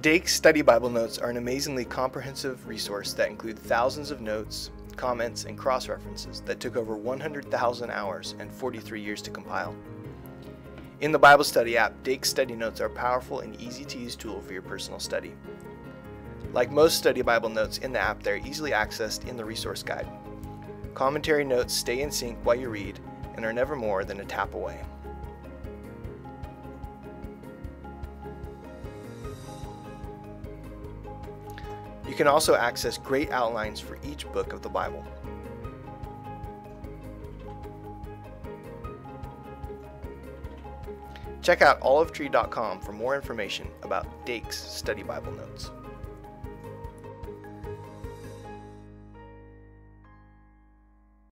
Dake's Study Bible Notes are an amazingly comprehensive resource that include thousands of notes, comments, and cross references that took over 100,000 hours and 43 years to compile. In the Bible Study app, Dake's Study Notes are a powerful and easy to use tool for your personal study. Like most study Bible notes in the app, they're easily accessed in the resource guide. Commentary notes stay in sync while you read and are never more than a tap away. You can also access great outlines for each book of the Bible. Check out olivetree.com for more information about Dake's Study Bible Notes.